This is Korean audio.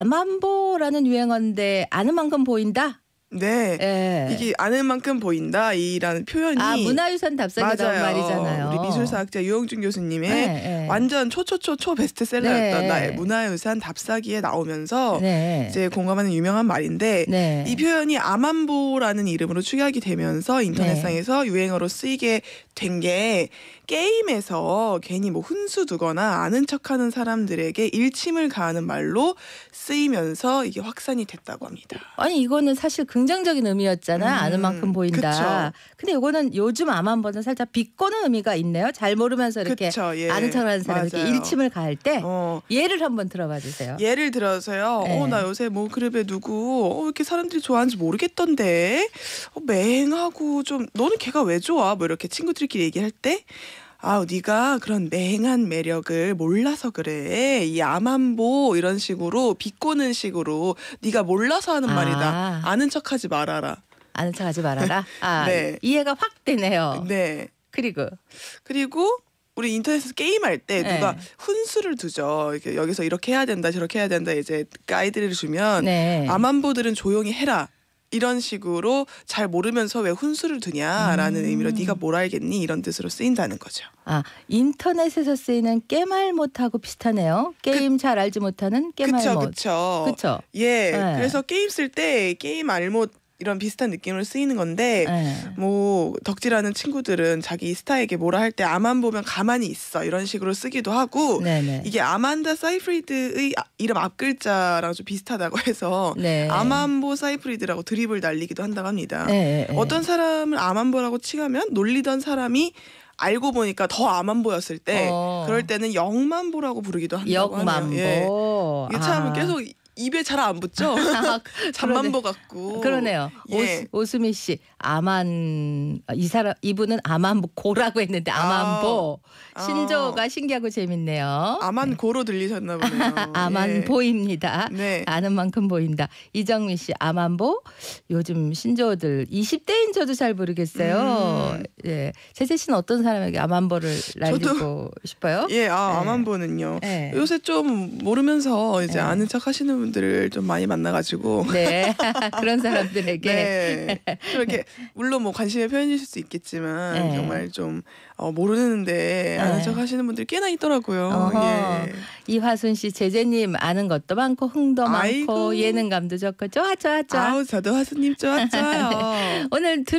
만보라는 유행어인데 아는 만큼 보인다. 네. 예. 이게 아는 만큼 보인다 이라는 표현이 아 문화유산 답상에 나온. 말이잖아요. 우리 미술사학자 유영준 교수님의 네, 네. 완전 초초초초 베스트셀러였던 네. 나의 문화유산 답사기에 나오면서 네. 이제 공감하는 유명한 말인데 네. 이 표현이 아만보라는 이름으로 축약이 되면서 인터넷상에서 유행어로 쓰이게 된 게 게임에서 괜히 뭐 훈수 두거나 아는 척하는 사람들에게 일침을 가하는 말로 쓰이면서 이게 확산이 됐다고 합니다. 아니 이거는 사실 긍정적인 의미였잖아. 음, 아는 만큼 보인다. 그쵸. 근데 이거는 요즘 아만보다 살짝 비꼬는 의미가 있네요. 잘 모르면서 이렇게 그쵸, 예. 아는 척하는 사람에게 맞아요. 일침을 가할 때 어, 예를 한번 들어봐 주세요. 예를 들어서요. 네. 어, 나 요새 뭐 그룹에 누구 어, 왜 이렇게 사람들이 좋아하는지 모르겠던데. 어, 맹하고 좀 너는 걔가 왜 좋아? 뭐 이렇게 친구들끼리 얘기할 때 아, 네가 그런 맹한 매력을 몰라서 그래. 이 암암보 이런 식으로 비꼬는 식으로 네가 몰라서 하는 아. 말이다. 아는 척하지 말아라. 아는 척하지 말아라. 아 네. 이해가 확 되네요. 네. 그리고 그리고 우리 인터넷에서 게임할 때 네. 누가 훈수를 두죠. 이렇게 여기서 이렇게 해야 된다, 저렇게 해야 된다 이제 가이드를 주면 네. 암암보들은 조용히 해라. 이런 식으로 잘 모르면서 왜 훈수를 두냐라는 음. 의미로 네가 뭘 알겠니 이런 뜻으로 쓰인다는 거죠. 아 인터넷에서 쓰이는 깨말 못하고 비슷하네요. 게임 잘 알지 못하는 깨말 그쵸 못. 그쵸. 그쵸. 예. 네. 그래서 게임 쓸 때 게임 알못 이런 비슷한 느낌으로 쓰이는 건데 네. 뭐 덕질하는 친구들은 자기 스타에게 뭐라 할때 아만보면 가만히 있어 이런 식으로 쓰기도 하고 네네. 이게 아만다 사이프리드의 아- 이름 앞 글자랑 좀 비슷하다고 해서 네. 아만보 사이프리드라고 드립을 날리기도 한다고 합니다. 네, 네. 어떤 사람을 아만보라고 칭하면 놀리던 사람이 알고 보니까 더 아만보였을 때 어. 그럴 때는 역만보라고 부르기도 한다고 역만보. 하네요. 예. 이게 참 아. 계속 입에 잘 안 붙죠. 잠만보 같고. 그러네요. 예. 오, 스미씨 아만 이 사람 이분은 아만보 고라고 했는데 아만보 아. 신조가 신기하고 재밌네요. 아만고로 들리셨나 보네요. 아만보입니다. 예. 네. 아는 만큼 보인다. 이정민 씨 아만보 요즘 신조어들 20대인 저도 잘 모르겠어요. 음. 예. 제재 씨는 어떤 사람에게 아만보를 날리고 싶어요? 예, 아, 네. 아만보는요. 네. 요새 좀 모르면서 이제 네. 아는 척 하시는 분 들을 좀 많이 만나가지고. 네. 그런 사람들에게 네. 좀 이렇게 물론 뭐 관심의 표현이실 수 있겠지만 네. 정말 좀 어, 모르는데 아는 네. 척 하시는 분들 꽤나 있더라고요. 어허. 예. 이화순 씨 제재님 아는 것도 많고 흥도 많고 아이고. 예능감도 좋고 좋아 좋아 좋아. 아우 저도 화수님 좋았어요. 오늘 들